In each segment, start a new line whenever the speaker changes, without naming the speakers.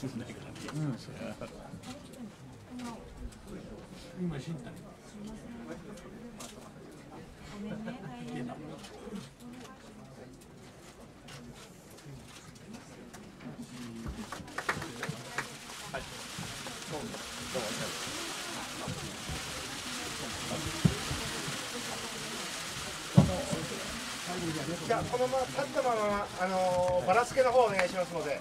今死んだ
じゃあこのまま立ったままあのバラ付けの方お願いしますので。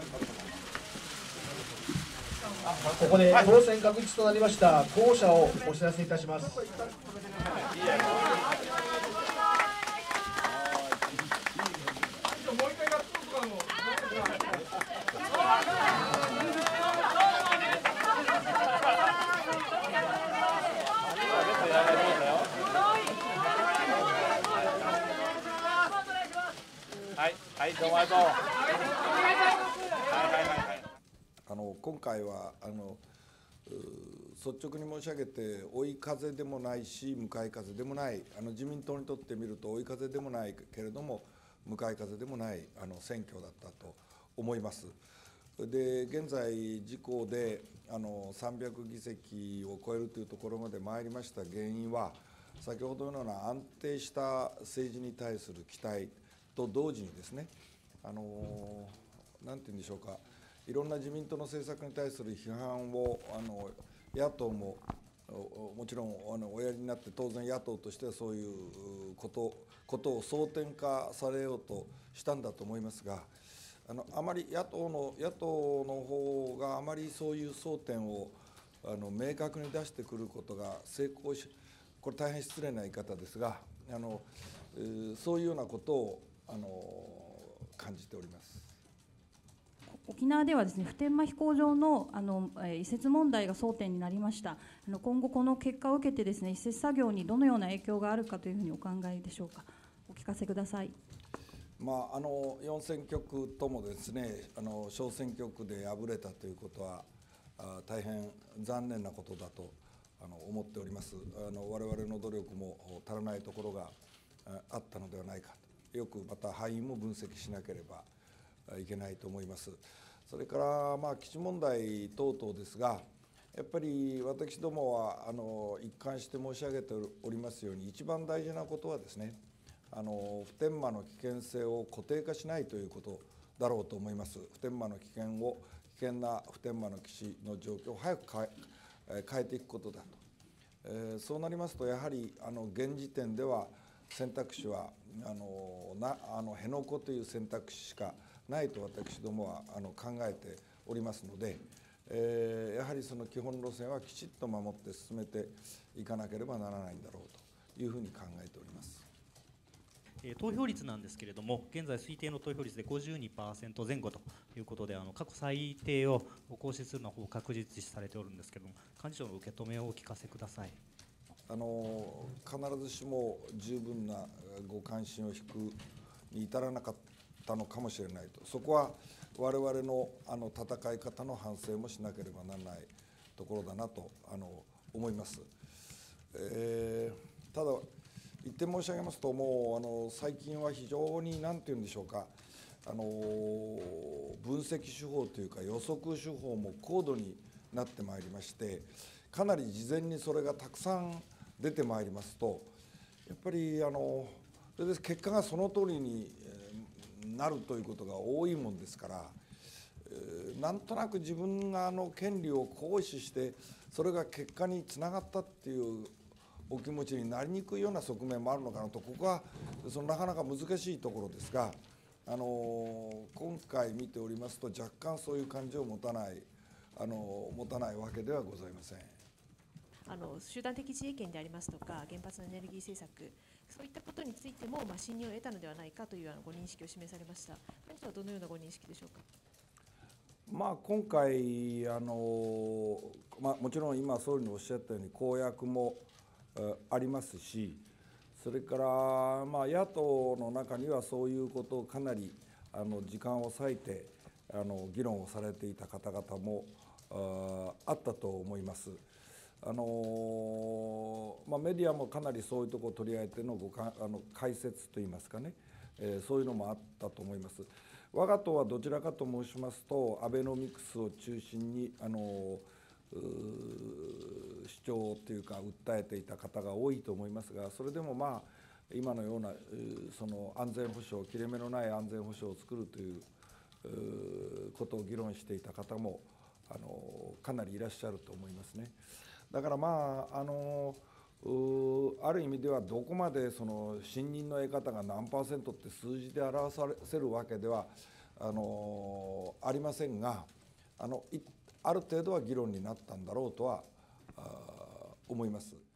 ここで当選確実となりました候補者をお知らせいたします。
はい、はい、どうもありがとう。はい、はい、はい、はい。
あの今回はあの率直に申し上げて追い風でもないし向かい風でもないあの自民党にとってみると追い風でもないけれども向かい風でもないあの選挙だったと思います。で現在自公であの300議席を超えるというところまで参りました原因は先ほどのような安定した政治に対する期待と同時にですねあのなんて言うんでしょうかいろんな自民党の政策に対する批判をあの野党ももちろんあのおやりになって当然野党としてはそういうことことを争点化されようとしたんだと思いますがあのあまり野党の野党の方があまりそういう争点をあの明確に出してくることが成功しこれ大変失礼な言い方ですがあのそういうようなことをあの感じております。
沖縄ではですね普天間飛行場のあのえ移設問題が争点になりました。あの今後この結果を受けてですね移設作業にどのような影響があるかというふうにお考えでしょうか。お聞かせください。
まあ、あの4選挙区ともですねあの小選挙区で敗れたということはあ大変残念なことだとあの思っておりますあの我々の努力も足らないところがあったのではないかとよくまた敗因も分析しなければいけないと思います。それからまあ基地問題等々ですがやっぱり私どもはあの一貫して申し上げておりますように一番大事なことはですねあの普天間の危険性を固定化しないということだろうと思います。普天間の危険を危険な普天間の基地の状況を早く変え変えていくことだと、えーそうなりますとやはりあの現時点では選択肢はあのなあの辺野古という選択肢しかないと私どもはあの考えておりますので、えーやはりその基本路線はきちっと守って進めていかなければならないんだろうというふうに考えております。
えー投票率なんですけれども、現在推定の投票率で52%前後ということで、あの過去最低を更新するのはほぼ確実視されておるんですけれども、幹事長の受け止めをお聞かせください。
あの必ずしも十分なえーご関心を引くに至らなかったのかもしれないと。そこは我々のあの戦い方の反省もしなければならないところだなとあの思います。えーただ言って申し上げますともうあの最近は非常に何て言うんでしょうか。あの分析手法というか予測手法も高度になってまいりましてかなり事前にそれがたくさん出てまいりますとやっぱりあのそれで結果がその通りになるということが多いもんですから、えーなんとなく自分があの権利を行使してそれが結果につながったっていうお気持ちになりにくいような側面もあるのかなとここはそのなかなか難しいところですが、あの今回見ておりますと若干そういう感情を持たないあの持たないわけではございません。
あの集団的自衛権でありますとか原発のエネルギー政策そういったことについても、まあ、信任を得たのではないかというあのご認識を示されました幹事長はどのようなご認識でしょうか？
まあ、今回あの、まあ、もちろん今総理のおっしゃったように公約もありますしそれから、まあ、野党の中にはそういうことをかなりあの時間を割いてあの議論をされていた方々もあったと思います。あのまあ、メディアもかなりそういうところを取り上げてのごかあの解説といいますかねえーそういうのもあったと思います。我が党はどちらかと申しますとアベノミクスを中心にあの主張というか訴えていた方が多いと思いますがそれでもまあ今のようなその安全保障切れ目のない安全保障を作るということを議論していた方もあのかなりいらっしゃると思いますね。だからまああのある意味ではどこまでその信任の得方が何パーセントって数字で表させるわけではあのありませんがあのある程度は議論になったんだろうとは思います。